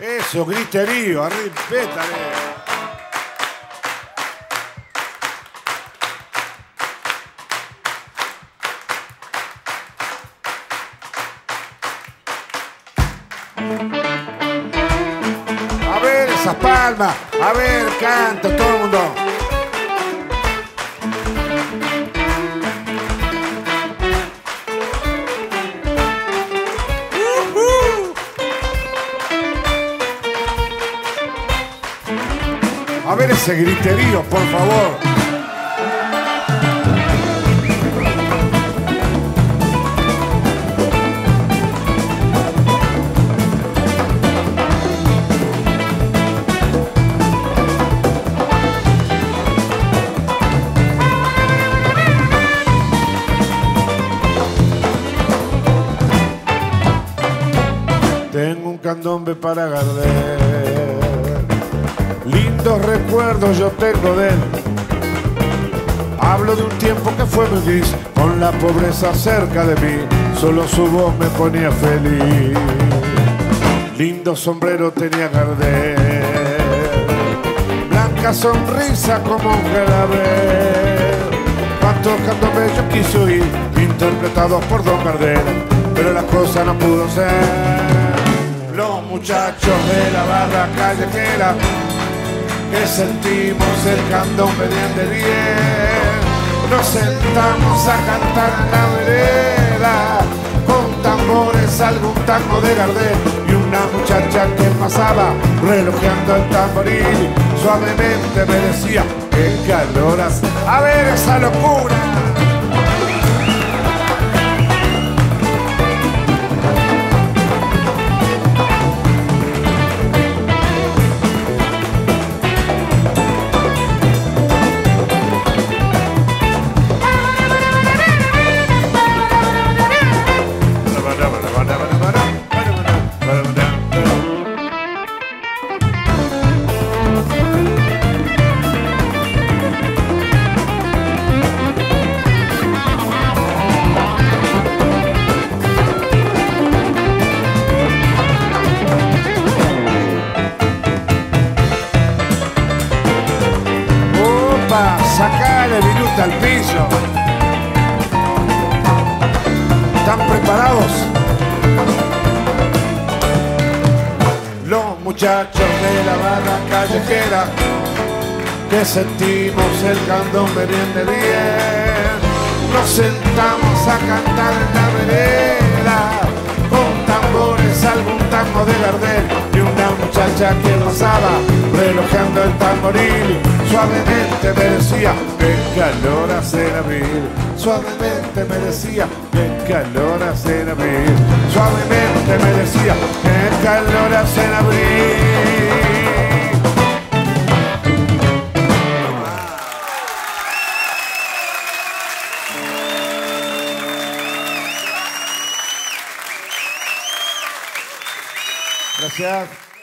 Eso, griterío, arriba, pétale. A ver esas palmas, a ver, canta todo el mundo. Ver ese griterío, por favor. Tengo un candombe para Gardel. Recuerdos yo tengo de él. Hablo de un tiempo que fue gris, con la pobreza cerca de mí. Solo su voz me ponía feliz. Lindo sombrero tenía Gardel. Blanca sonrisa como un clavel. Cuántos candombes yo quise oír, interpretados por Don Gardel. Pero la cosa no pudo ser. Los muchachos de la barra callejera que sentimos el candombe bien de bien. Nos sentamos a cantar la vereda con tambores algún tango de Gardel y una muchacha que pasaba relojeando el tamboril suavemente me decía qué calor hace. A ver esa locura. Opa, sacale viruta al piso. ¿Están preparados? Los muchachos de la barra callejera que sentimos el candombe bien de bien. Nos sentamos a cantar en la vereda con tambores, algún tango de Gardel y una muchacha que pasaba relojeando el tamboril. Suavemente me decía, qué calor hace en abril. Suavemente me decía, qué calor hace en abril. Suavemente me decía, qué calor hace en abril. Gracias.